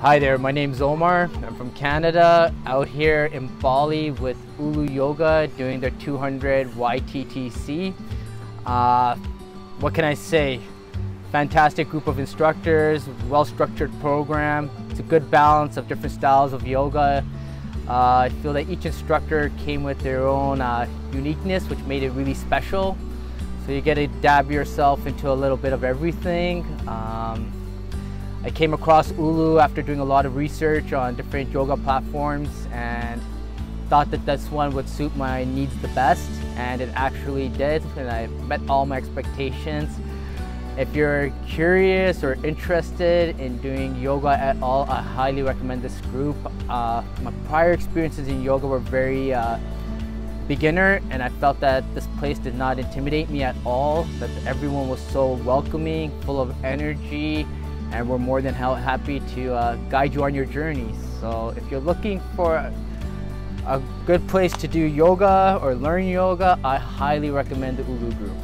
Hi there, my name's Omar. I'm from Canada, out here in Bali with Ulu Yoga doing their 200 YTTC. Uh, what can I say? Fantastic group of instructors, well-structured program. It's a good balance of different styles of yoga. Uh, I feel that each instructor came with their own uh, uniqueness, which made it really special. So you get to dab yourself into a little bit of everything. Um, I came across Ulu after doing a lot of research on different yoga platforms and thought that this one would suit my needs the best and it actually did and I met all my expectations. If you're curious or interested in doing yoga at all, I highly recommend this group. Uh, my prior experiences in yoga were very uh, beginner and I felt that this place did not intimidate me at all, that everyone was so welcoming, full of energy, and we're more than happy to uh, guide you on your journey. So if you're looking for a good place to do yoga or learn yoga, I highly recommend the Ulu Group.